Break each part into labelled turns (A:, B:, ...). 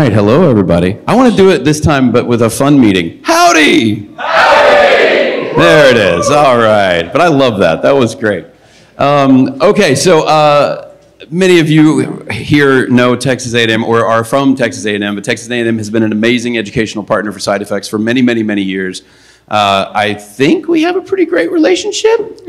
A: right, hello everybody. I want to do it this time, but with a fun meeting. Howdy! Howdy! There it is. All right, but I love that. That was great. Um, okay, so uh, many of you here know Texas A&M or are from Texas A&M, but Texas A&M has been an amazing educational partner for Side Effects for many, many, many years. Uh, I think we have a pretty great relationship.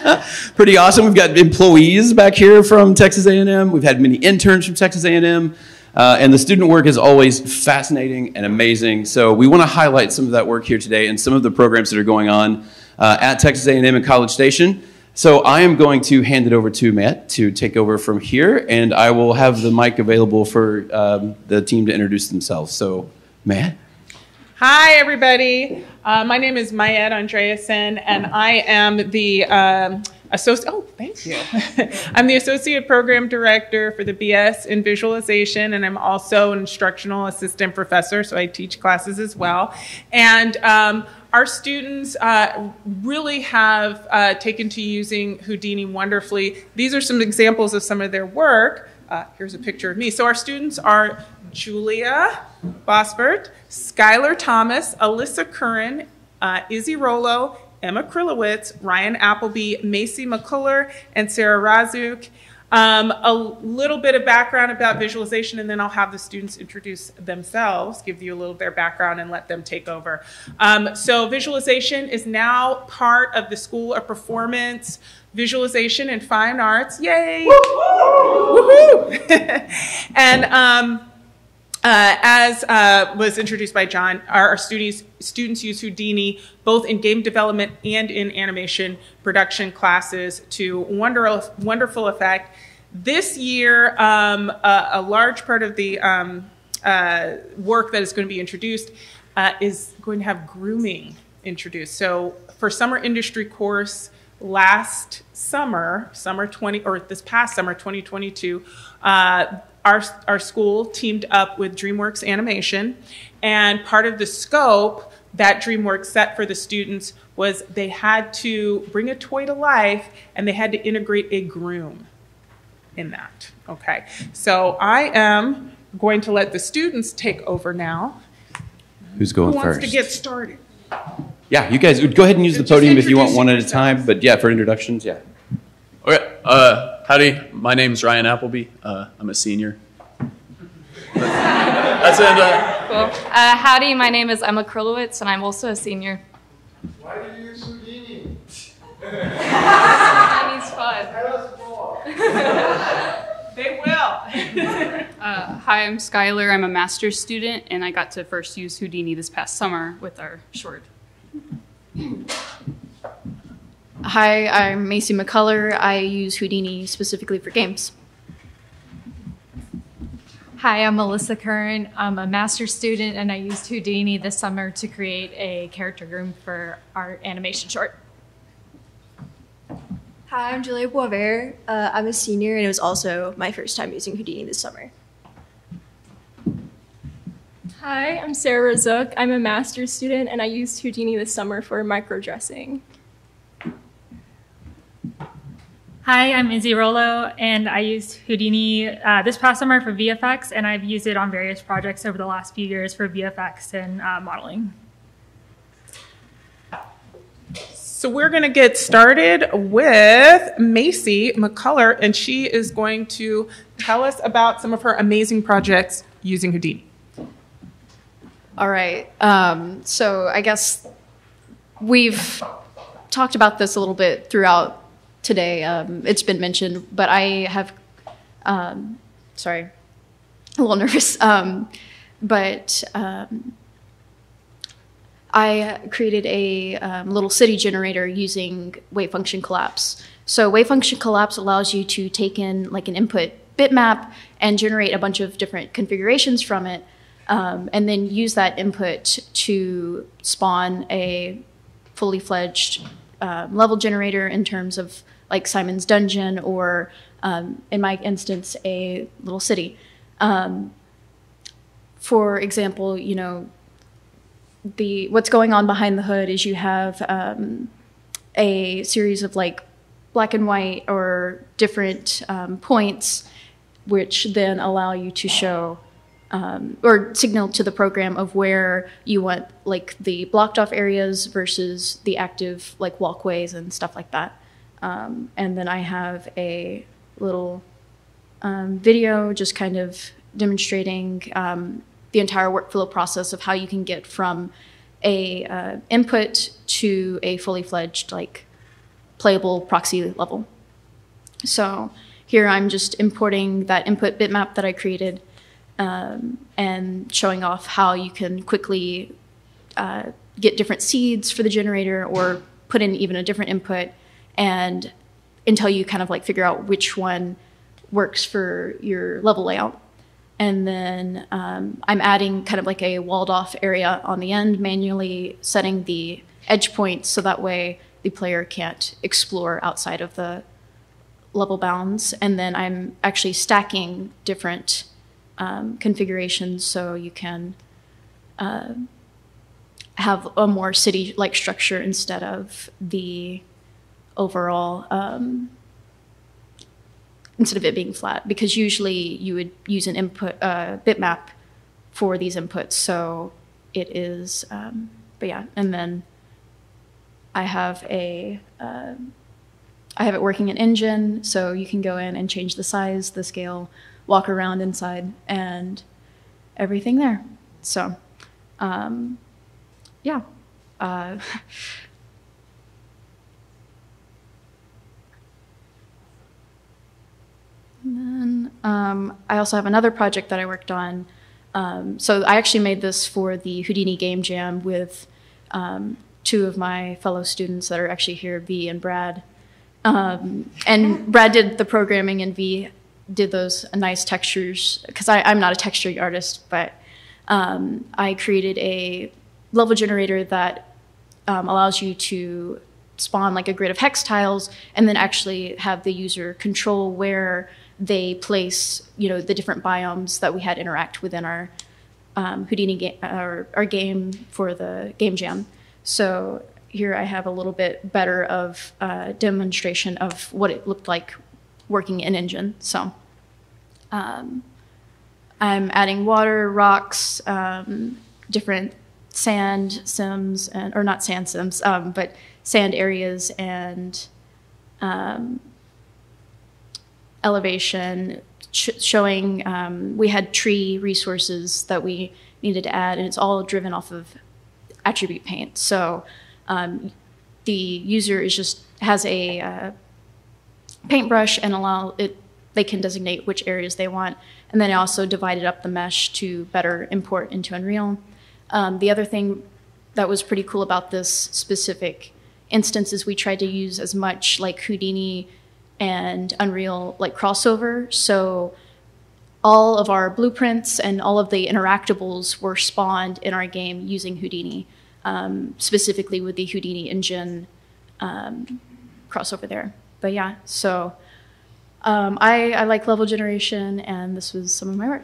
A: pretty awesome. We've got employees back here from Texas A&M. We've had many interns from Texas A&M. Uh, and the student work is always fascinating and amazing. So we want to highlight some of that work here today and some of the programs that are going on uh, at Texas A&M and College Station. So I am going to hand it over to Matt to take over from here, and I will have the mic available for um, the team to introduce themselves. So, Matt.
B: Hi, everybody. Uh, my name is Mayet Andreassen, and I am the um, associate. Oh, thank you. I'm the associate program director for the BS in visualization, and I'm also an instructional assistant professor, so I teach classes as well. And um, our students uh, really have uh, taken to using Houdini wonderfully. These are some examples of some of their work. Uh, here's a picture of me. So our students are Julia Bosford, Skylar Thomas, Alyssa Curran, uh, Izzy Rollo, Emma Krilowitz, Ryan Appleby, Macy McCuller, and Sarah Razuk. Um, a little bit of background about visualization, and then I'll have the students introduce themselves, give you a little of their background, and let them take over. Um, so visualization is now part of the School of Performance, Visualization, and Fine Arts. Yay! Woohoo! and um, uh, as uh, was introduced by John, our, students, students use Houdini both in game development and in animation production classes to wonder, wonderful effect. This year, um, a, a, large part of the um, uh, work that is going to be introduced uh, is going to have grooming introduced. So for summer industry course, last summer, summer 20, or this past summer, 2022, uh, our, our school teamed up with DreamWorks Animation, and part of the scope that DreamWorks set for the students was they had to bring a toy to life and they had to integrate a groom in that. Okay, so I am going to let the students take over now.
A: Who's going
B: Who wants
A: first?
B: to get started?
A: Yeah, you guys would go ahead and use the podium if you want one at a time, but yeah, for introductions, yeah.
C: All right. Uh, howdy. My name's Ryan Appleby. Uh, I'm a senior. That's it. Uh,
D: cool. Uh, howdy. My name is Emma Krylowitz, and I'm also a senior.
E: Why do you use Houdini?
D: Houdini's fun.
B: they will.
F: Uh, hi, I'm Skylar. I'm a master's student, and I got to first use Houdini this past summer with our short.
G: Hi, I'm Macy McCullough. I use Houdini specifically for games.
H: Hi, I'm Alyssa Curran. I'm a master's student and I used Houdini this summer to create a character groom for our animation short.
I: Hi, I'm Julia Boisvert. Uh, I'm a senior and it was also my first time using Houdini this summer.
J: Hi, I'm Sarah Razuk. I'm a master's student and I used Houdini this summer for micro dressing.
K: Hi, I'm Izzy Rollo, and I used Houdini uh, this past summer for VFX, and I've used it on various projects over the last few years for VFX and uh, modeling.
B: So we're going to get started with Macy McCullough, and she is going to tell us about some of her amazing projects using Houdini.
G: All right. Um, so I guess we've talked about this a little bit throughout today. Um, it's been mentioned, but I have, um, sorry, a little nervous. Um, but um, I created a um, little city generator using wave function collapse. So wave function collapse allows you to take in like an input bitmap and generate a bunch of different configurations from it, um, and then use that input to spawn a fully fledged uh, level generator in terms of like Simon's Dungeon or, um, in my instance, a little city. Um, for example, you know, the what's going on behind the hood is you have um, a series of like black and white or different um, points which then allow you to show um, or signal to the program of where you want like the blocked off areas versus the active like walkways and stuff like that. Um, and then I have a little um, video just kind of demonstrating um, the entire workflow process of how you can get from a uh, input to a fully fledged like playable proxy level. So here I'm just importing that input bitmap that I created um, and showing off how you can quickly uh, get different seeds for the generator or put in even a different input and until you kind of like figure out which one works for your level layout. And then um, I'm adding kind of like a walled off area on the end, manually setting the edge points so that way the player can't explore outside of the level bounds. And then I'm actually stacking different um, configurations so you can uh, have a more city like structure instead of the overall. Um, instead of it being flat, because usually you would use an input uh, bitmap for these inputs. So it is, um, but yeah, and then I have a, uh, I have it working in Engine, so you can go in and change the size, the scale, walk around inside, and everything there. So, um, yeah. Uh, And then um, I also have another project that I worked on. Um, so I actually made this for the Houdini Game Jam with um, two of my fellow students that are actually here, V and Brad. Um, and Brad did the programming, and V did those nice textures. Because I'm not a texture artist, but um, I created a level generator that um, allows you to spawn like a grid of hex tiles and then actually have the user control where they place you know the different biomes that we had interact within our um, Houdini game, our, our game for the game jam. So here I have a little bit better of uh, demonstration of what it looked like working in Engine. So um, I'm adding water, rocks, um, different sand sims, and or not sand sims, um, but sand areas and um, elevation, sh showing um, we had tree resources that we needed to add, and it's all driven off of attribute paint. So um, the user is just has a uh, paintbrush and allow it. They can designate which areas they want, and then I also divided up the mesh to better import into Unreal. Um, the other thing that was pretty cool about this specific instance is we tried to use as much like Houdini and Unreal like crossover. So all of our blueprints and all of the interactables were spawned in our game using Houdini, um, specifically with the Houdini engine um, crossover there. But yeah, so um, I, I like level generation, and this was some of my work.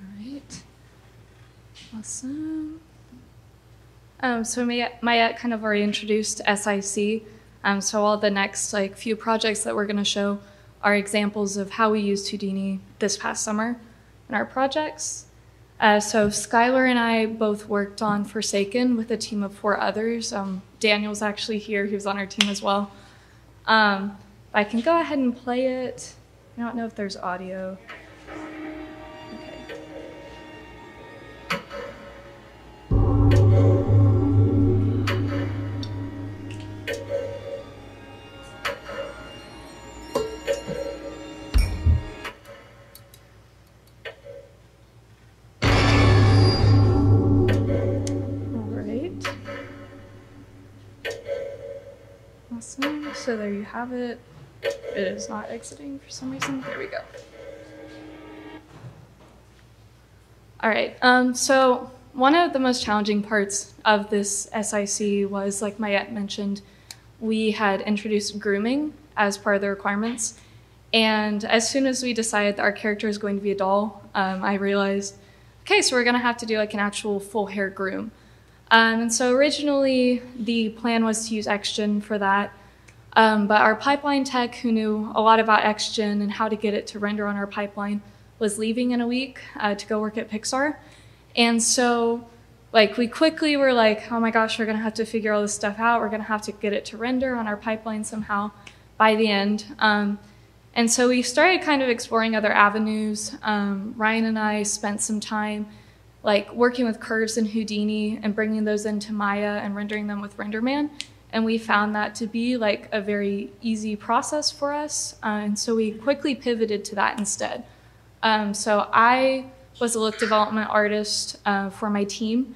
G: All right.
D: Awesome. Um, so Maya kind of already introduced SIC. Um, so all the next like few projects that we're going to show are examples of how we used Houdini this past summer in our projects. Uh, so Skylar and I both worked on Forsaken with a team of four others. Um, Daniel's actually here; he was on our team as well. Um, I can go ahead and play it. I don't know if there's audio. So there you have it. It is not exiting for some reason. There we go. All right, um, so one of the most challenging parts of this SIC was, like Mayet mentioned, we had introduced grooming as part of the requirements. And as soon as we decided that our character is going to be a doll, um, I realized, okay, so we're gonna have to do like an actual full hair groom. Um, and so originally the plan was to use XGen for that. Um, but our pipeline tech, who knew a lot about XGen and how to get it to render on our pipeline, was leaving in a week uh, to go work at Pixar. And so, like, we quickly were like, oh my gosh, we're going to have to figure all this stuff out. We're going to have to get it to render on our pipeline somehow by the end. Um, and so we started kind of exploring other avenues. Um, Ryan and I spent some time like working with curves in Houdini and bringing those into Maya and rendering them with RenderMan. And we found that to be like a very easy process for us. Uh, and so we quickly pivoted to that instead. Um, so I was a look development artist uh, for my team,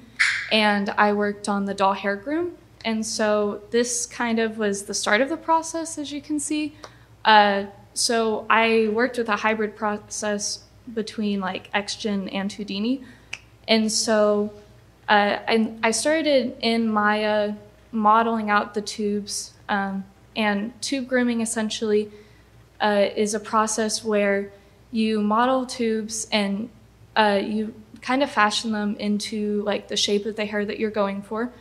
D: and I worked on the doll hair groom. And so this kind of was the start of the process, as you can see. Uh, so I worked with a hybrid process between like XGen and Houdini. And so uh, I, I, started in Maya modeling out the tubes. Um, and tube grooming essentially uh, is a process where you model tubes and uh, you kind of fashion them into like the shape of the hair that you're going for.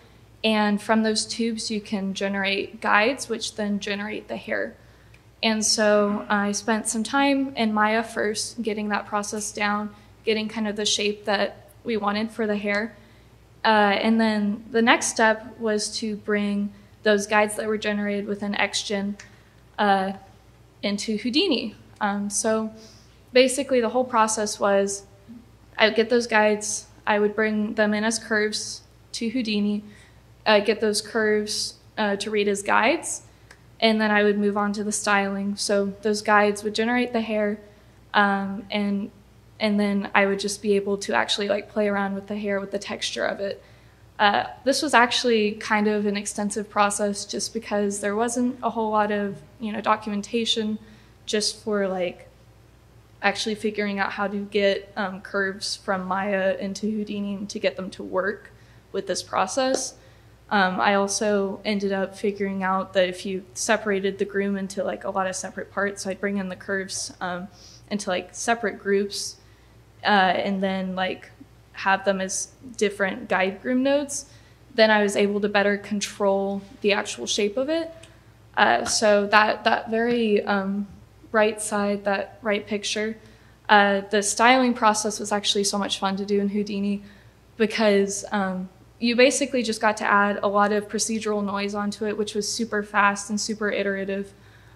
D: And from those tubes, you can generate guides, which then generate the hair. And so I spent some time in Maya first, getting that process down, getting kind of the shape that we wanted for the hair. Uh, and then the next step was to bring those guides that were generated within XGen uh, into Houdini. Um, so basically, the whole process was I would get those guides, I would bring them in as curves to Houdini, uh, get those curves uh, to read as guides, and then I would move on to the styling. So those guides would generate the hair, um, and and then I would just be able to actually like play around with the hair with the texture of it. Uh, this was actually kind of an extensive process just because there wasn't a whole lot of you know documentation just for like actually figuring out how to get um, curves from Maya into Houdini to get them to work with this process. Um, I also ended up figuring out that if you separated the groom into like a lot of separate parts, so I'd bring in the curves um, into like separate groups, uh, and then like have them as different guide groom nodes. Then I was able to better control the actual shape of it. Uh, so that that very um, right side, that right picture, uh, the styling process was actually so much fun to do in Houdini because um, you basically just got to add a lot of procedural noise onto it, which was super fast and super iterative.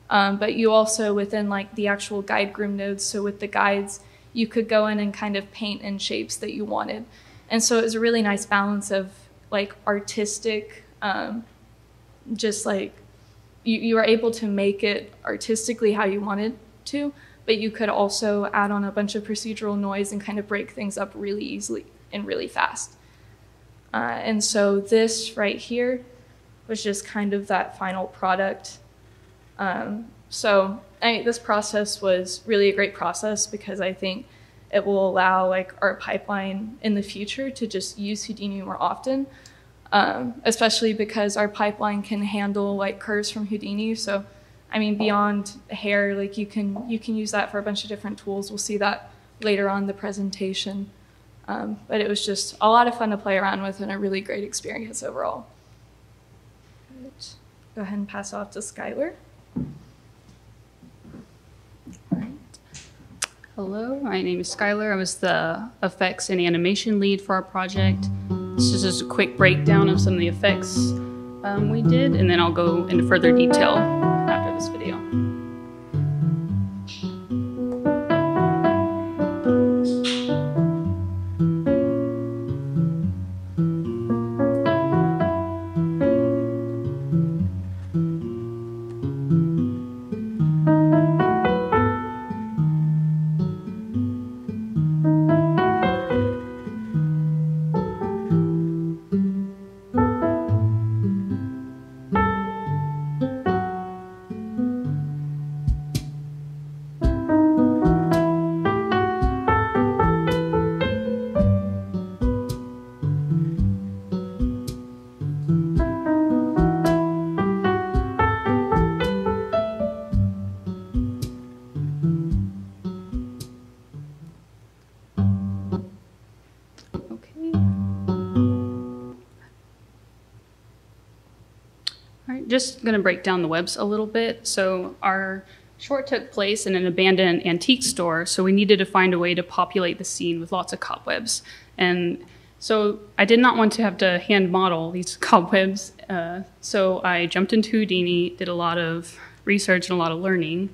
D: Um, but you also, within like the actual guide groom nodes, so with the guides, you could go in and kind of paint in shapes that you wanted. And so it was a really nice balance of like artistic, um, just like you, you were able to make it artistically how you wanted to, but you could also add on a bunch of procedural noise and kind of break things up really easily and really fast. Uh, and so this right here was just kind of that final product. Um, so I, this process was really a great process because I think it will allow like our pipeline in the future to just use Houdini more often, um, especially because our pipeline can handle like curves from Houdini. So, I mean, beyond hair, like you can you can use that for a bunch of different tools. We'll see that later on the presentation. Um, but it was just a lot of fun to play around with and a really great experience overall. Right. Go ahead and pass off to Skylar.
F: Hello, my name is Skylar. I was the effects and animation lead for our project. This is just a quick breakdown of some of the effects um, we did, and then I'll go into further detail after this video. Just going to break down the webs a little bit. So our short took place in an abandoned antique store, so we needed to find a way to populate the scene with lots of cobwebs. And so I did not want to have to hand model these cobwebs, uh, so I jumped into Houdini, did a lot of research and a lot of learning,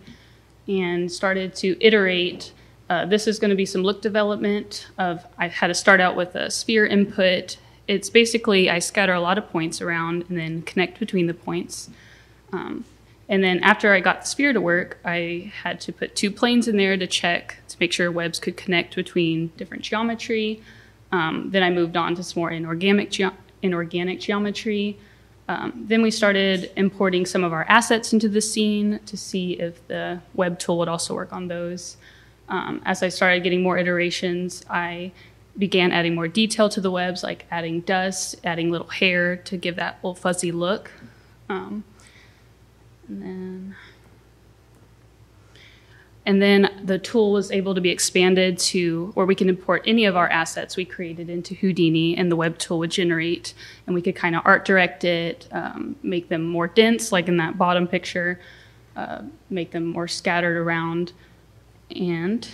F: and started to iterate. Uh, this is going to be some look development of, I had to start out with a sphere input. It's basically, I scatter a lot of points around and then connect between the points. Um, and then after I got the sphere to work, I had to put two planes in there to check to make sure webs could connect between different geometry. Um, then I moved on to some more inorganic, ge inorganic geometry. Um, then we started importing some of our assets into the scene to see if the web tool would also work on those. Um, as I started getting more iterations, I began adding more detail to the webs, like adding dust, adding little hair to give that little fuzzy look. Um, and then and then the tool was able to be expanded to where we can import any of our assets we created into Houdini, and the web tool would generate, and we could kind of art direct it, um, make them more dense, like in that bottom picture, uh, make them more scattered around, and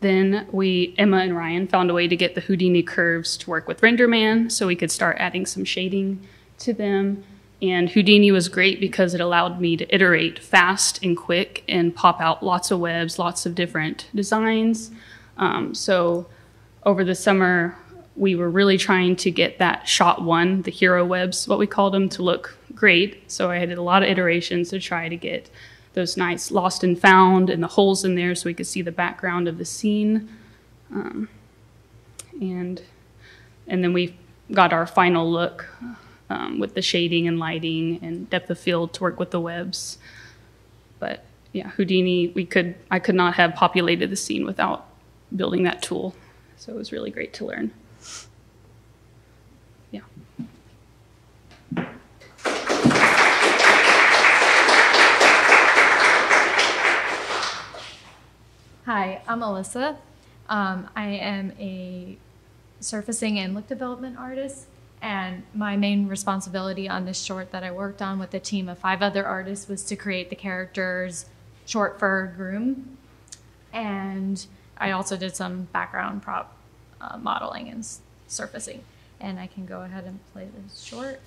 F: then we, Emma and Ryan, found a way to get the Houdini curves to work with RenderMan, so we could start adding some shading to them. And Houdini was great because it allowed me to iterate fast and quick and pop out lots of webs, lots of different designs. Um, so over the summer, we were really trying to get that shot one, the hero webs, what we called them, to look great. So I did a lot of iterations to try to get those nice lost and found and the holes in there so we could see the background of the scene. Um, and, and then we got our final look um, with the shading and lighting and depth of field to work with the webs. But yeah, Houdini, we could I could not have populated the scene without building that tool. So it was really great to learn.
H: Hi, I'm Alyssa. Um, I am a surfacing and look development artist. And my main responsibility on this short that I worked on with a team of five other artists was to create the character's short fur groom. And I also did some background prop uh, modeling and surfacing. And I can go ahead and play this short.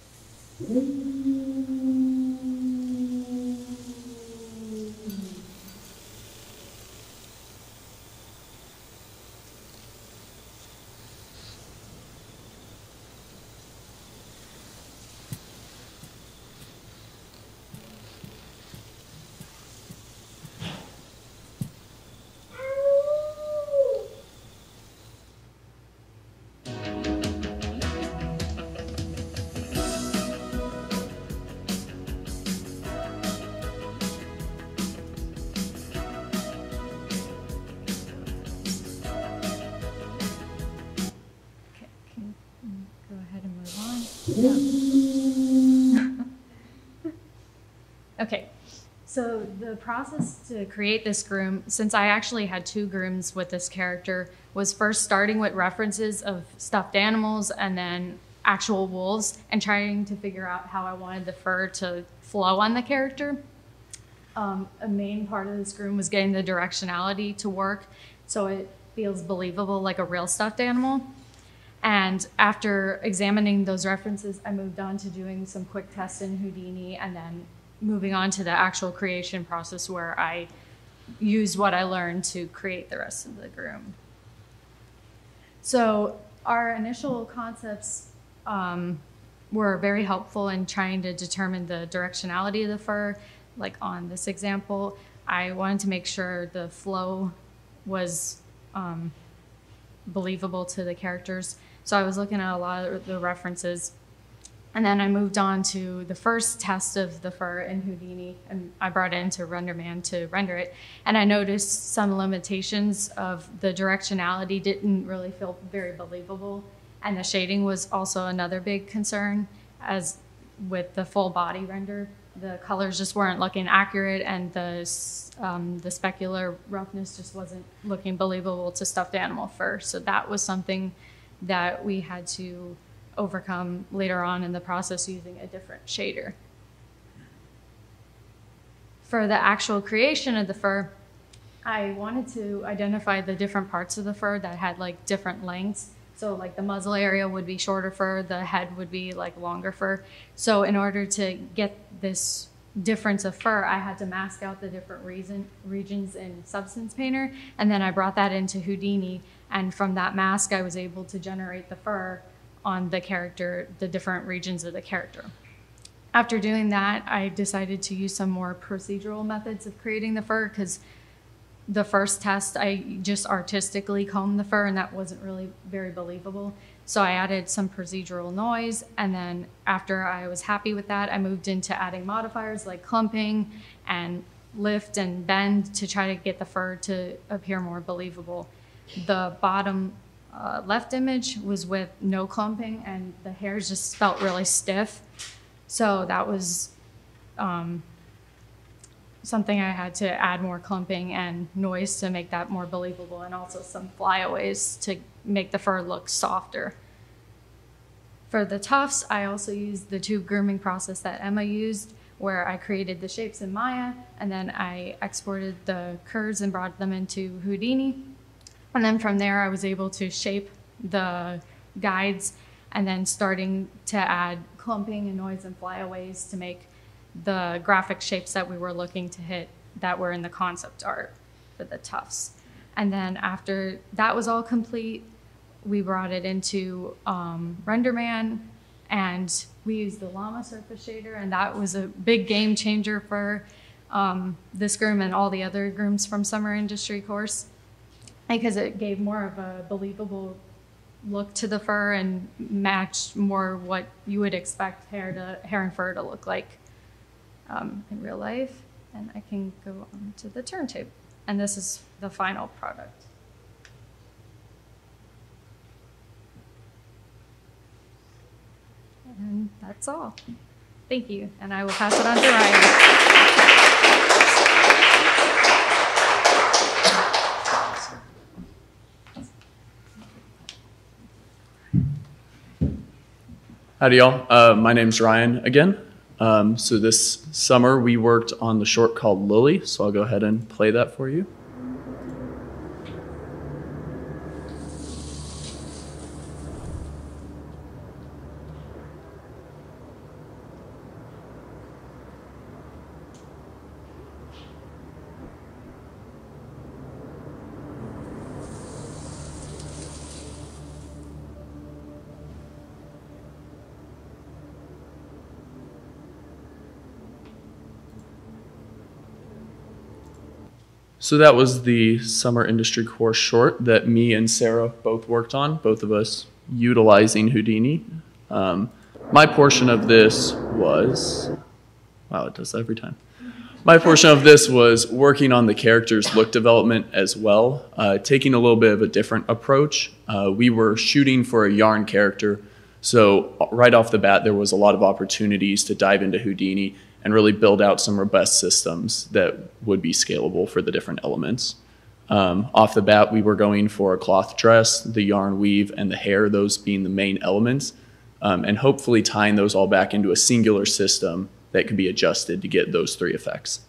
H: Okay, so the process to create this groom, since I actually had two grooms with this character, was first starting with references of stuffed animals and then actual wolves and trying to figure out how I wanted the fur to flow on the character. Um, a main part of this groom was getting the directionality to work so it feels believable like a real stuffed animal. And after examining those references, I moved on to doing some quick tests in Houdini and then moving on to the actual creation process where I use what I learned to create the rest of the groom. So our initial concepts um, were very helpful in trying to determine the directionality of the fur. Like on this example, I wanted to make sure the flow was um, believable to the characters. So I was looking at a lot of the references and then I moved on to the first test of the fur in Houdini, and I brought it into RenderMan to render it. And I noticed some limitations of the directionality didn't really feel very believable. And the shading was also another big concern, as with the full body render, the colors just weren't looking accurate, and the um, the specular roughness just wasn't looking believable to stuffed animal fur. So that was something that we had to overcome later on in the process using a different shader. For the actual creation of the fur, I wanted to identify the different parts of the fur that had like different lengths. So like the muzzle area would be shorter fur, the head would be like longer fur. So in order to get this difference of fur, I had to mask out the different reason, regions in Substance Painter, and then I brought that into Houdini, and from that mask, I was able to generate the fur on the character, the different regions of the character. After doing that, I decided to use some more procedural methods of creating the fur because the first test, I just artistically combed the fur, and that wasn't really very believable. So I added some procedural noise, and then after I was happy with that, I moved into adding modifiers like clumping and lift and bend to try to get the fur to appear more believable. The bottom uh, left image was with no clumping, and the hairs just felt really stiff. So that was um, something I had to add more clumping and noise to make that more believable, and also some flyaways to make the fur look softer. For the tufts, I also used the tube grooming process that Emma used, where I created the shapes in Maya, and then I exported the curves and brought them into Houdini. And then from there, I was able to shape the guides and then starting to add clumping and noise and flyaways to make the graphic shapes that we were looking to hit that were in the concept art for the tufts. And then after that was all complete, we brought it into um, RenderMan and we used the Lama surface shader, and that was a big game changer for um, this groom and all the other grooms from summer industry course because it gave more of a believable look to the fur and matched more what you would expect hair to hair and fur to look like um, in real life. And I can go on to the turntable. And this is the final product. And that's all. Thank you. And I will pass it on to Ryan.
C: Howdy, y'all. Uh, my name's Ryan again. Um, so this summer we worked on the short called Lily, so I'll go ahead and play that for you. So that was the summer industry course short that me and Sarah both worked on, both of us utilizing Houdini. Um, my portion of this was, wow, it does that every time. My portion of this was working on the character's look development as well, uh, taking a little bit of a different approach. Uh, we were shooting for a yarn character, so right off the bat, there was a lot of opportunities to dive into Houdini and really build out some robust systems that would be scalable for the different elements. Um, off the bat, we were going for a cloth dress, the yarn weave, and the hair, those being the main elements, um, and hopefully tying those all back into a singular system that could be adjusted to get those three effects.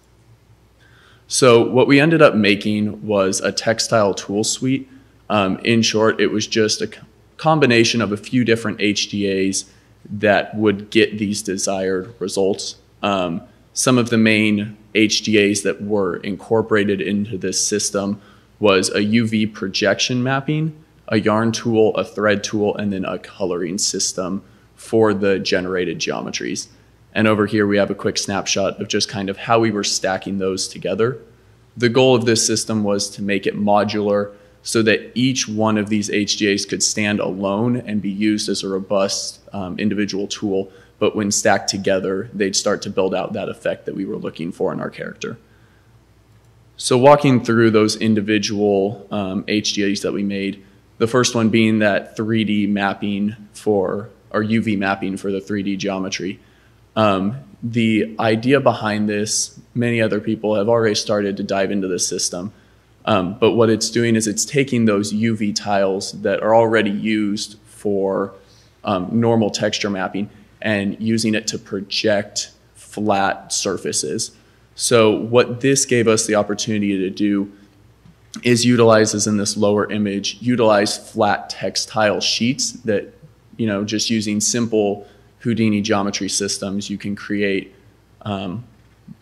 C: So what we ended up making was a textile tool suite. Um, in short, it was just a combination of a few different HDAs that would get these desired results. Um, some of the main HDAs that were incorporated into this system was a UV projection mapping, a yarn tool, a thread tool, and then a coloring system for the generated geometries. And over here we have a quick snapshot of just kind of how we were stacking those together. The goal of this system was to make it modular so that each one of these HDAs could stand alone and be used as a robust um, individual tool but when stacked together, they'd start to build out that effect that we were looking for in our character. So walking through those individual um, HDAs that we made, the first one being that 3D mapping for, or UV mapping for the 3D geometry. Um, the idea behind this, many other people have already started to dive into this system. Um, but what it's doing is it's taking those UV tiles that are already used for um, normal texture mapping and using it to project flat surfaces. So what this gave us the opportunity to do is utilizes in this lower image, utilize flat textile sheets that, you know, just using simple Houdini geometry systems, you can create um,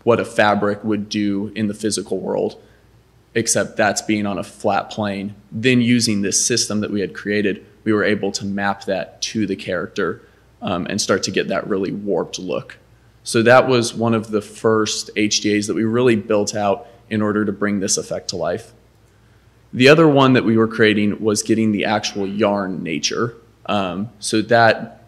C: what a fabric would do in the physical world, except that's being on a flat plane. Then using this system that we had created, we were able to map that to the character um, and start to get that really warped look. So that was one of the first HDAs that we really built out in order to bring this effect to life. The other one that we were creating was getting the actual yarn nature. Um, so that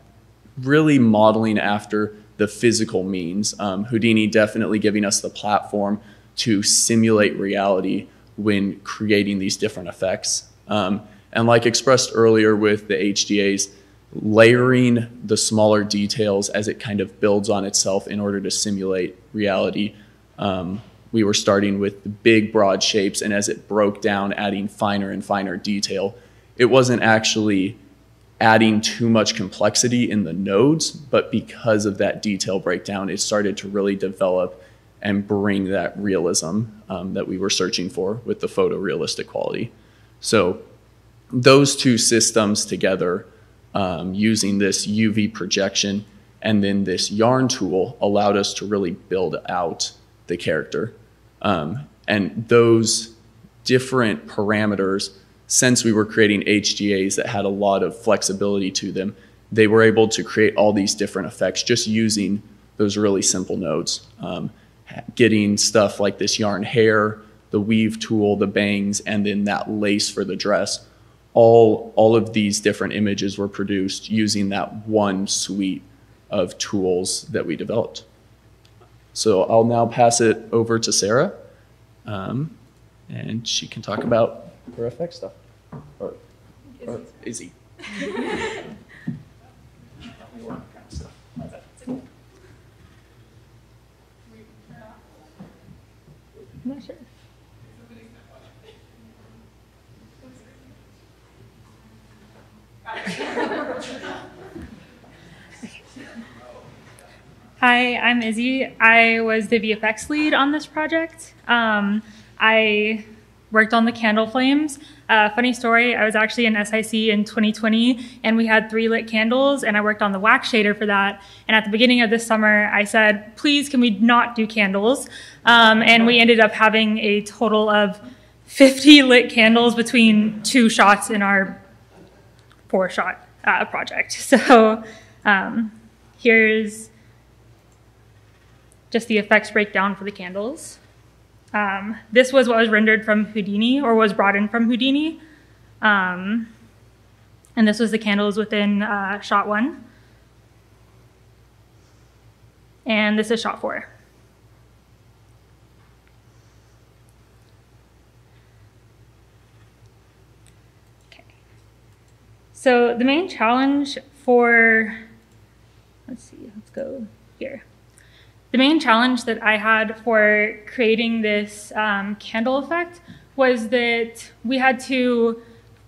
C: really modeling after the physical means. Um, Houdini definitely giving us the platform to simulate reality when creating these different effects. Um, and like expressed earlier with the HDAs, layering the smaller details as it kind of builds on itself in order to simulate reality um, we were starting with the big, broad shapes, and as it broke down, adding finer and finer detail. It wasn't actually adding too much complexity in the nodes, but because of that detail breakdown, it started to really develop and bring that realism um, that we were searching for with the photorealistic quality. So those two systems together, um, using this UV projection and then this yarn tool allowed us to really build out the character. Um, and those different parameters, since we were creating HDAs that had a lot of flexibility to them, they were able to create all these different effects just using those really simple nodes. Um, getting stuff like this yarn hair, the weave tool, the bangs, and then that lace for the dress. All, all of these different images were produced using that one suite of tools that we developed. So I'll now pass it over to Sarah, um, and she can talk about her effect stuff. Or, or Izzy.
K: Hi, I'm Izzy. I was the VFX lead on this project. Um, I worked on the candle flames. Uh, funny story, I was actually in SIC in 2020 and we had three lit candles and I worked on the wax shader for that. And at the beginning of this summer, I said, please, can we not do candles? Um, and we ended up having a total of 50 lit candles between two shots in our four shot uh, project. So um, here's just the effects breakdown for the candles. Um, this was what was rendered from Houdini or was brought in from Houdini. Um, and this was the candles within uh, shot one. And this is shot four. So the main challenge for, let's see, let's go here. The main challenge that I had for creating this um, candle effect was that we had to,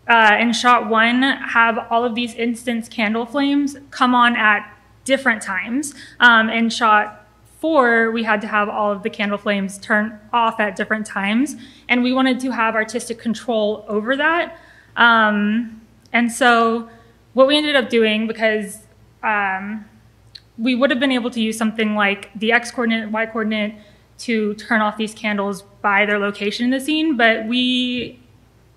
K: uh, in shot one, have all of these instance candle flames come on at different times. Um, in shot four, we had to have all of the candle flames turn off at different times. And we wanted to have artistic control over that. Um, and so what we ended up doing, because um, we would have been able to use something like the x coordinate, y coordinate to turn off these candles by their location in the scene, but we,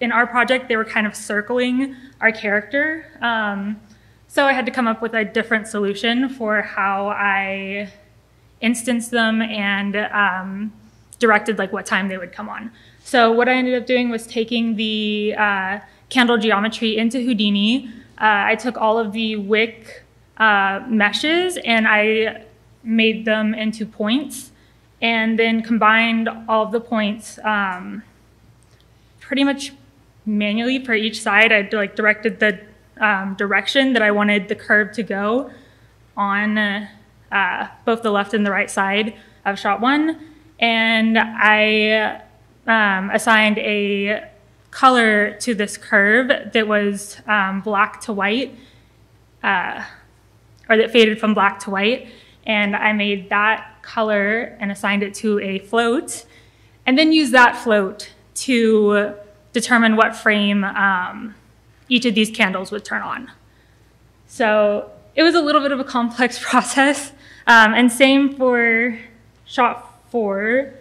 K: in our project, they were kind of circling our character. Um, so I had to come up with a different solution for how I instanced them and um, directed like what time they would come on. So what I ended up doing was taking the uh, candle geometry into Houdini. Uh, I took all of the wick uh, meshes and I made them into points and then combined all of the points um, pretty much manually for each side. I like directed the um, direction that I wanted the curve to go on uh, both the left and the right side of shot one. And I um, assigned a color to this curve that was um, black to white uh, or that faded from black to white. And I made that color and assigned it to a float, and then used that float to determine what frame um, each of these candles would turn on. So it was a little bit of a complex process. Um, and same for shot four.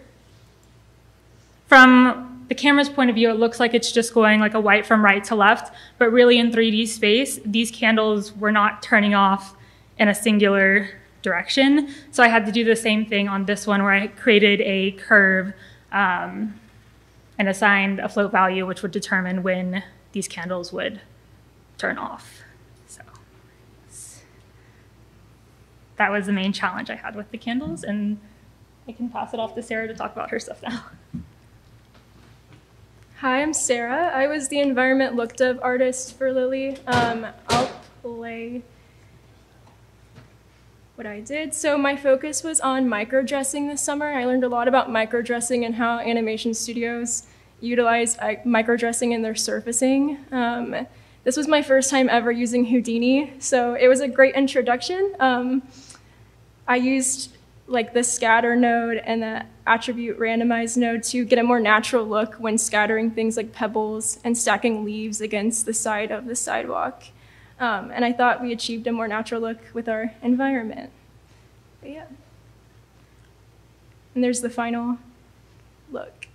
K: From the camera's point of view, it looks like it's just going like a white from right to left, but really in 3D space, these candles were not turning off in a singular direction. So I had to do the same thing on this one where I created a curve um, and assigned a float value which would determine when these candles would turn off. So that was the main challenge I had with the candles and I can pass it off to Sarah to talk about her stuff now.
D: Hi, I'm Sarah. I was the environment look dev artist for Lily. Um, I'll play what I did. So my focus was on micro dressing this summer. I learned a lot about micro dressing and how animation studios utilize uh, micro dressing in their surfacing. Um, this was my first time ever using Houdini, so it was a great introduction. Um, I used like the scatter node and the attribute randomize node to get a more natural look when scattering things like pebbles and stacking leaves against the side of the sidewalk. Um, and I thought we achieved a more natural look with our environment. But yeah. And there's the final look.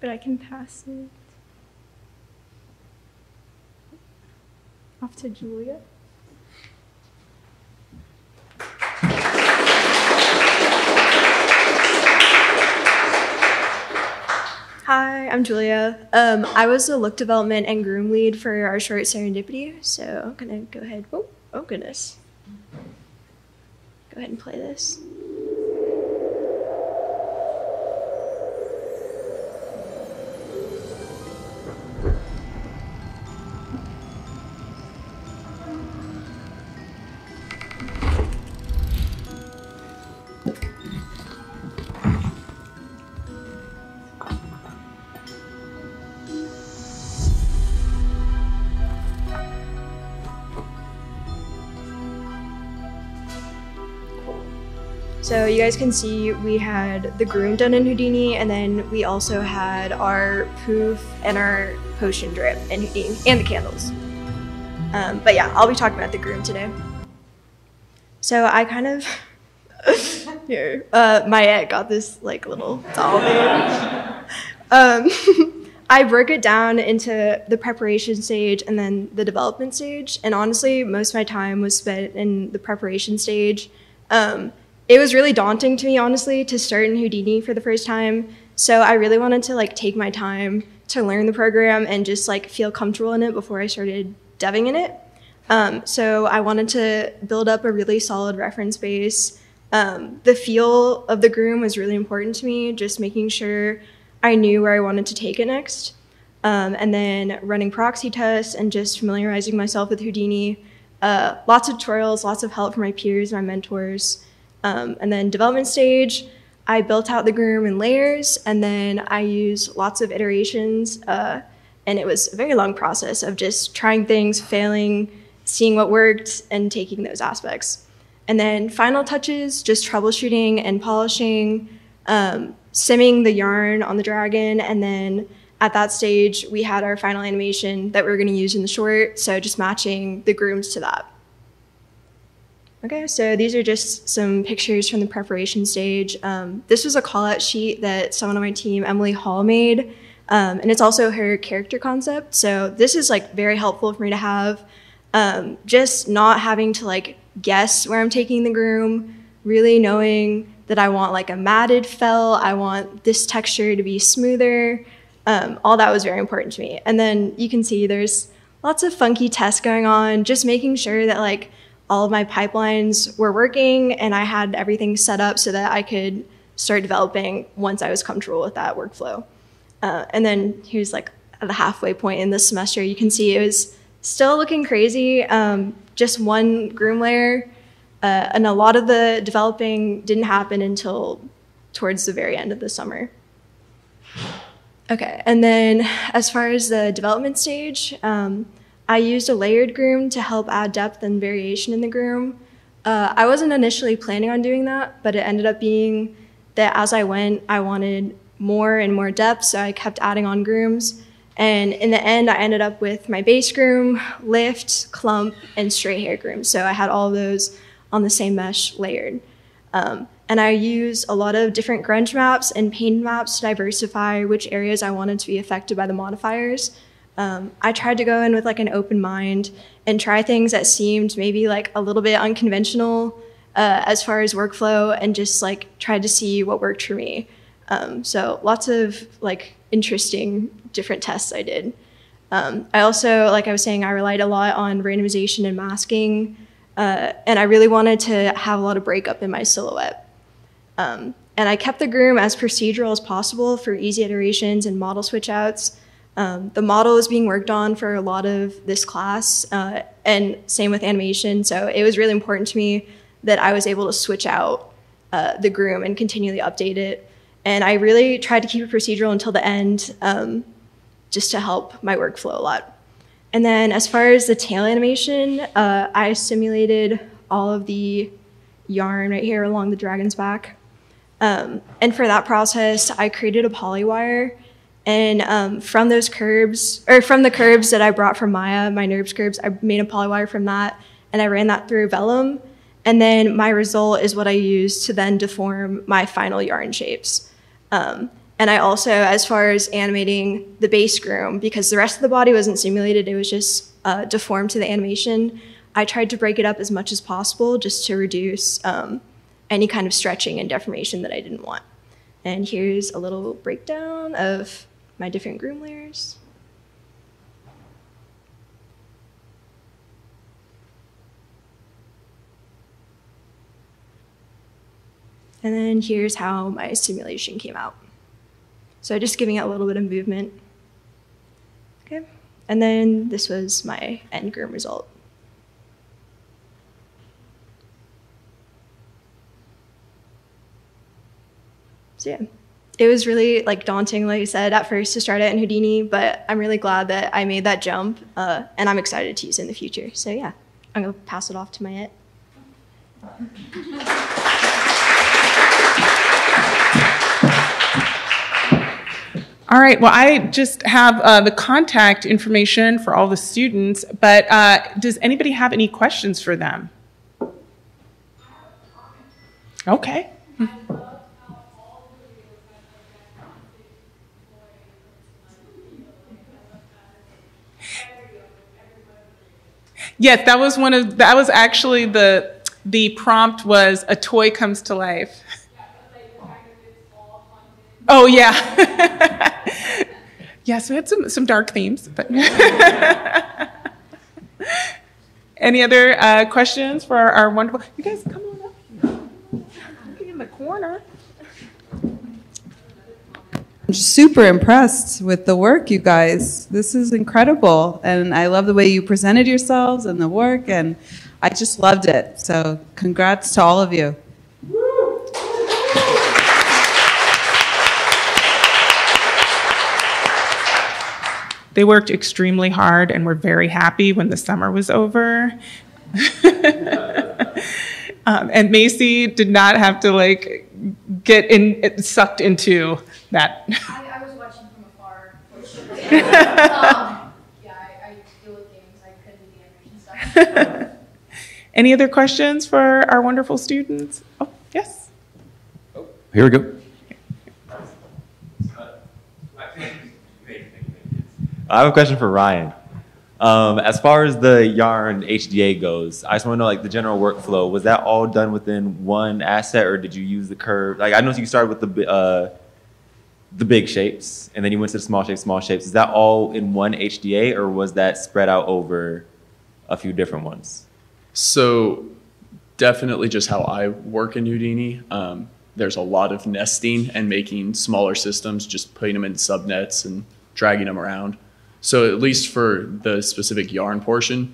D: But I can pass it off to Julia.
I: Hi, I'm Julia. Um, I was the look development and groom lead for our short Serendipity, so I'm gonna go ahead. Oh, oh goodness. Go ahead and play this. So you guys can see we had the groom done in Houdini, and then we also had our poof and our potion drip in Houdini, and the candles. Um, but yeah, I'll be talking about the groom today. So I kind of here, uh, Mayet got this like little doll um, I broke it down into the preparation stage and then the development stage. And honestly, most of my time was spent in the preparation stage. Um, it was really daunting to me, honestly, to start in Houdini for the first time. So I really wanted to like take my time to learn the program and just like feel comfortable in it before I started deving in it. Um, so I wanted to build up a really solid reference base. Um, the feel of the groom was really important to me, just making sure I knew where I wanted to take it next. Um, and then running proxy tests and just familiarizing myself with Houdini. Uh, lots of tutorials, lots of help from my peers, my mentors. Um, and then development stage, I built out the groom in layers, and then I used lots of iterations. Uh, and it was a very long process of just trying things, failing, seeing what worked, and taking those aspects. And then final touches, just troubleshooting and polishing, um, simming the yarn on the dragon, and then at that stage, we had our final animation that we were going to use in the short, so just matching the grooms to that. Okay, so these are just some pictures from the preparation stage. Um, this was a call-out sheet that someone on my team, Emily Hall, made, um, and it's also her character concept. So this is like very helpful for me to have. Um, just not having to like guess where I'm taking the groom, really knowing that I want like a matted fell, I want this texture to be smoother. Um, all that was very important to me. And then you can see there's lots of funky tests going on, just making sure that like all of my pipelines were working and I had everything set up so that I could start developing once I was comfortable with that workflow. Uh, and then here's like the halfway point in this semester, you can see it was still looking crazy. Um, just one groom layer, uh, and a lot of the developing didn't happen until towards the very end of the summer. Okay, and then as far as the development stage, um, I used a layered groom to help add depth and variation in the groom. Uh, I wasn't initially planning on doing that, but it ended up being that as I went, I wanted more and more depth, so I kept adding on grooms. And in the end, I ended up with my base groom, lift, clump, and straight hair groom. So I had all those on the same mesh layered. Um, and I used a lot of different grunge maps and paint maps to diversify which areas I wanted to be affected by the modifiers. Um, I tried to go in with like an open mind and try things that seemed maybe like a little bit unconventional uh, as far as workflow and just like tried to see what worked for me. Um, so lots of like interesting different tests I did. Um, I also, like I was saying, I relied a lot on randomization and masking, uh, and I really wanted to have a lot of breakup in my silhouette. Um, and I kept the groom as procedural as possible for easy iterations and model switch outs. Um, the model is being worked on for a lot of this class, uh, and same with animation. So it was really important to me that I was able to switch out uh, the groom and continually update it. And I really tried to keep it procedural until the end, um, just to help my workflow a lot. And then as far as the tail animation, uh, I simulated all of the yarn right here along the dragon's back. Um, and for that process, I created a polywire. And um, from those curves, or from the curves that I brought from Maya, my NURBS curves, I made a polywire from that, and I ran that through Vellum. And then my result is what I use to then deform my final yarn shapes. Um, and I also, as far as animating the base groom, because the rest of the body wasn't simulated, it was just uh, deformed to the animation, I tried to break it up as much as possible just to reduce um, any kind of stretching and deformation that I didn't want. And here's a little breakdown of my different groom layers. And then here's how my simulation came out. So just giving it a little bit of movement. Okay. And then this was my end groom result. So yeah, it was really like daunting, like I said, at first to start it in Houdini, but I'm really glad that I made that jump uh, and I'm excited to use it in the future. So yeah, I'm gonna pass it off to Mayet.
B: All right, well, I just have uh, the contact information for all the students, but uh, does anybody have any questions for them? Okay. Yes, that was one of that was actually the the prompt was a toy comes to life. Oh yeah. yes, we had some some dark themes, but any other uh, questions for our, our, wonderful? You guys come on up. Here. in the corner.
L: I'm super impressed with the work, you guys. This is incredible. And I love the way you presented yourselves and the work, and I just loved it. So, congrats to all of you.
B: They worked extremely hard and were very happy when the summer was over. um, and Macy did not have to like get in sucked into that.
G: I, I was watching from afar. um, yeah, I, I, deal with games. I couldn't do the animation stuff.
B: Any other questions for our wonderful students? Oh, yes.
A: Oh, Here we go.
M: I have a question for Ryan. Um, as far as the yarn HDA goes, I just want to know like the general workflow. Was that all done within one asset, or did you use the curve? Like I know you started with the uh, the big shapes, and then you went to the small shapes, small shapes. Is that all in one HDA, or was that spread out over a few different ones?
C: So definitely just how I work in Houdini. Um, there's a lot of nesting and making smaller systems, just putting them in subnets and dragging them around. So at least for the specific yarn portion,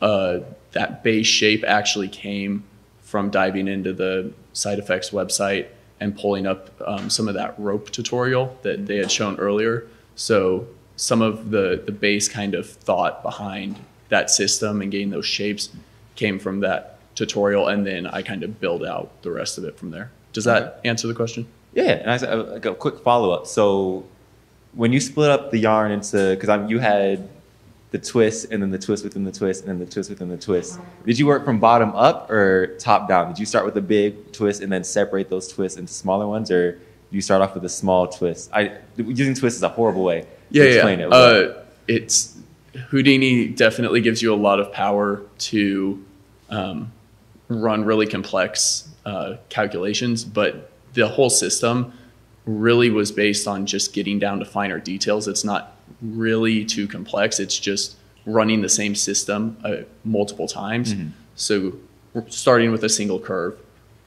C: uh, that base shape actually came from diving into the SideFX website and pulling up um, some of that rope tutorial that they had shown earlier. So some of the, the base kind of thought behind that system and getting those shapes came from that tutorial, and then I kind of build out the rest of it from there. Does that answer the question?
M: Yeah, and I, said, like a quick follow up. So, when you split up the yarn into, because I'm you had the twist and then the twist within the twist and then the twist within the twist. Did you work from bottom up or top down? Did you start with a big twist and then separate those twists into smaller ones, or do you start off with a small twist? I using twist is a horrible way
C: yeah,
M: to explain
C: yeah.
M: it.
C: Uh, it's Houdini definitely gives you a lot of power to um, run really complex uh, calculations, but the whole system really was based on just getting down to finer details. It's not really too complex. It's just running the same system uh, multiple times.
M: Mhm.
C: So starting with a single curve,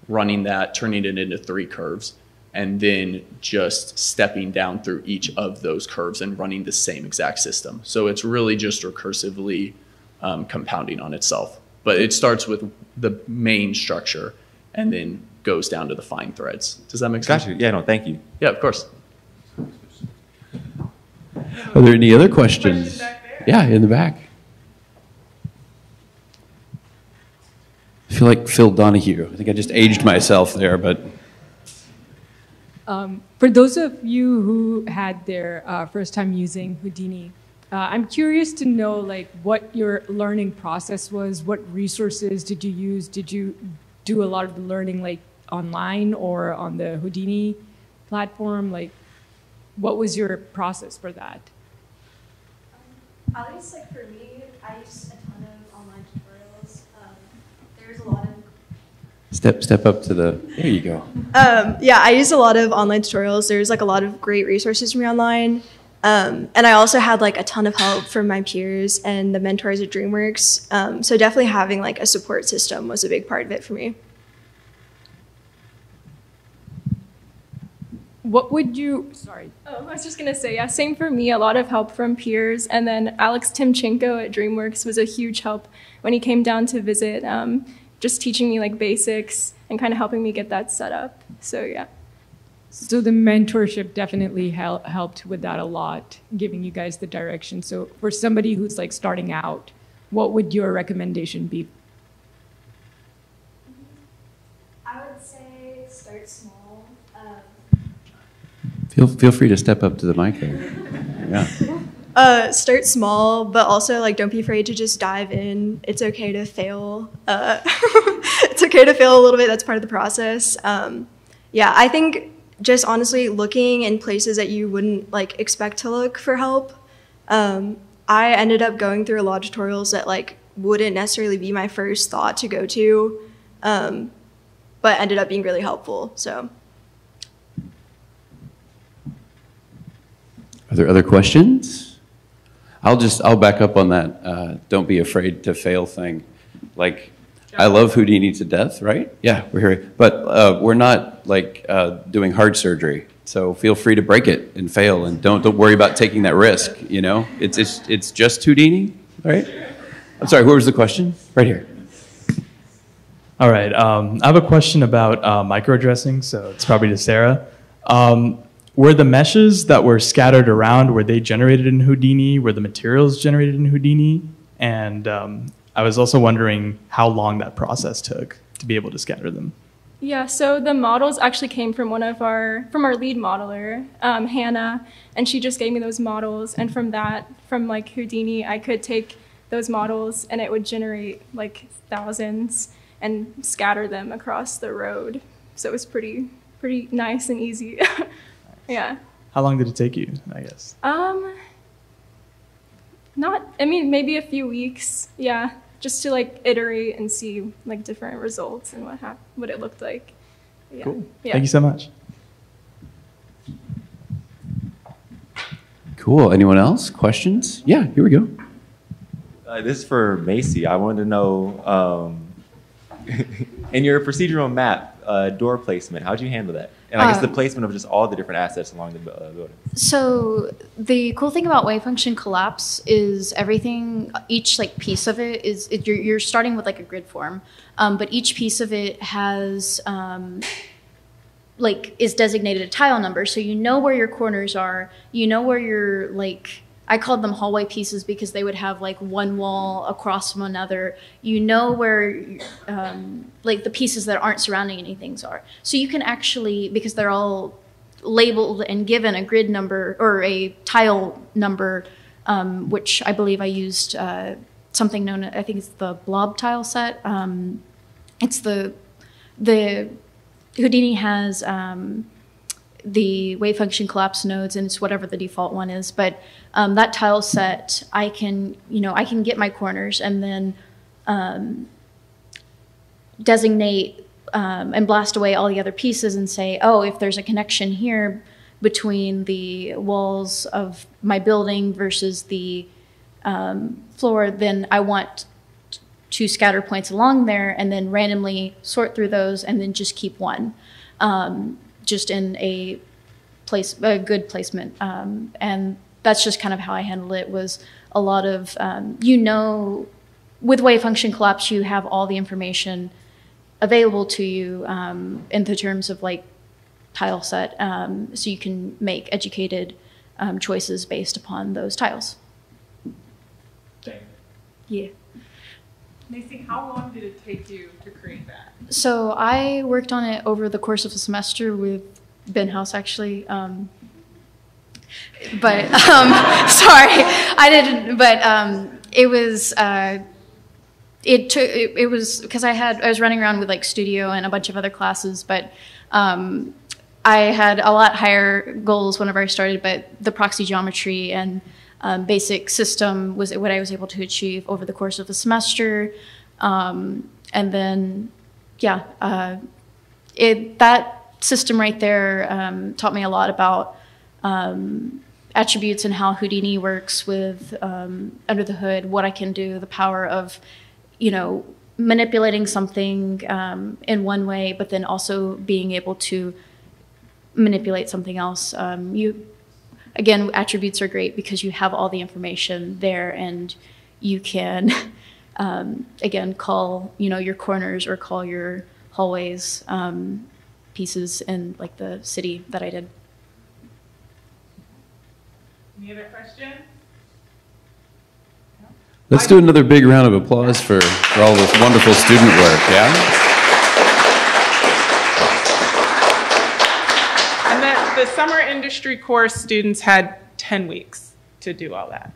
C: running that, turning it into three curves, and then just stepping down through each of those curves and running the same exact system. So it's really just recursively um, compounding on itself. But it starts with the main structure and then goes down to the fine threads. Does that make sense?
M: Got you. Yeah, no, thank you.
C: Yeah, of course.
A: Are there any other questions? Yeah, in the back. I feel like Phil Donahue. I think I just aged myself there, but
N: Um, for those of you who had their uh, first time using Houdini, uh, I'm curious to know like what your learning process was. What resources did you use? Did you do a lot of the learning like online or on the Houdini platform? Like, what was your process for that?
I: At least like for me, I used a ton of online tutorials. Um, there's a lot of
A: step step up to the. There you go.
I: Um, yeah, I used a lot of online tutorials. There's like a lot of great resources for me online. Um, and I also had like a ton of help from my peers and the mentors at DreamWorks. Um, so definitely having like a support system was a big part of it for me.
N: What would you? Sorry.
J: Oh, I was just gonna say, yeah, same for me. A lot of help from peers, and then Alex Timchenko at DreamWorks was a huge help when he came down to visit, um, just teaching me like basics and kind of helping me get that set up. So yeah.
N: So the mentorship definitely hel- helped with that a lot, giving you guys the direction. So for somebody who's like starting out, what would your recommendation be?
I: I would say start small. Um,
A: Feel feel free to step up to the mic there. Yeah.
I: Uh, start small, but also like don't be afraid to just dive in. It's okay to fail. Uh, it's okay to fail a little bit. That's part of the process. Um, yeah, I think just honestly looking in places that you wouldn't like expect to look for help. Um, I ended up going through a lot of tutorials that like wouldn't necessarily be my first thought to go to, um, but ended up being really helpful. So.
A: Are there other questions? I'll just I'll back up on that. Uh, don't be afraid to fail thing. Like I love Houdini to death, right? Yeah, we're here, but uh, we're not like uh, doing heart surgery. So feel free to break it and fail, and don't don't worry about taking that risk. You know, it's it's it's just Houdini, right? I'm sorry. Where was the question? Right here.
O: All right. Um, I have a question about uh, microdressing, so it's probably to Sarah. Um, were the meshes that were scattered around, were they generated in Houdini? Were the materials generated in Houdini? And um, I was also wondering how long that process took to be able to scatter them.
J: Yeah, so the models actually came from one of our from our lead modeler, um, Hannah, and she just gave me those models, and from that, from like Houdini, I could take those models and it would generate like thousands and scatter them across the road. So it was pretty pretty nice and easy. yeah.
O: How long did it take you, I guess?
J: Um. Not. I mean, maybe a few weeks. Yeah, just to like iterate and see like different results and what hap- what it looked like. Yeah.
O: Cool.
J: Yeah.
O: Thank you so much.
A: Cool. Anyone else? Questions? Yeah. Here we go.
M: Uh, this is for Macy. I wanted to know, um, in your procedural map, uh, door placement, how'd you handle that? And I guess the
G: Um,
M: placement of just all the different assets along the uh, building.
G: So the cool thing about wave function collapse is everything, each like piece of it is it, you're, you're starting with like a grid form, um, but each piece of it has um, like is designated a tile number, so you know where your corners are, you know where your like I called them hallway pieces because they would have like one wall across from another. You know where um, like the pieces that aren't surrounding anything are. So you can actually because they're all labeled and given a grid number or a tile number, um, which I believe I used uh, something known I think it's the blob tile set. Um, it's the the Houdini has um, the wave function collapse nodes and it's whatever the default one is but um, that tile set i can you know i can get my corners and then um, designate um, and blast away all the other pieces and say oh if there's a connection here between the walls of my building versus the um, floor then i want two scatter points along there and then randomly sort through those and then just keep one. Um, just in a place a good placement. Um, and that's just kind of how i handled it was a lot of um, you know with wave function collapse you have all the information available to you um, in the terms of like tile set um, so you can make educated um, choices based upon those tiles. Yeah
B: Macy, how long did it take you to create that?
G: So I worked on it over the course of a semester with Ben House, actually. Um, but um, sorry, I didn't. But um, it was uh, it took it, it was because I had I was running around with like studio and a bunch of other classes, but um, I had a lot higher goals whenever I started. But the proxy geometry and um, basic system was what I was able to achieve over the course of the semester. Um, and then, yeah, uh, it, that system right there um, taught me a lot about um, attributes and how Houdini works with um, under the hood, what I can do, the power of, you know, manipulating something um, in one way, but then also being able to manipulate something else. you again, attributes are great because you have all the information there and you can, um, again, call, you know, your corners or call your hallways um, pieces in like the city that I did.
B: Any other questions?
A: Let's do another big round of applause for, for all this wonderful student work, yeah?
B: The summer industry course students had 10 weeks to do all that.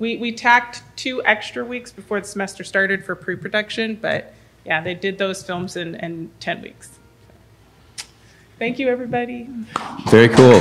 B: We, we tacked two extra weeks before the semester started for pre-production, but yeah, they did those films in, in 10 weeks. Thank you, everybody.
A: Very cool.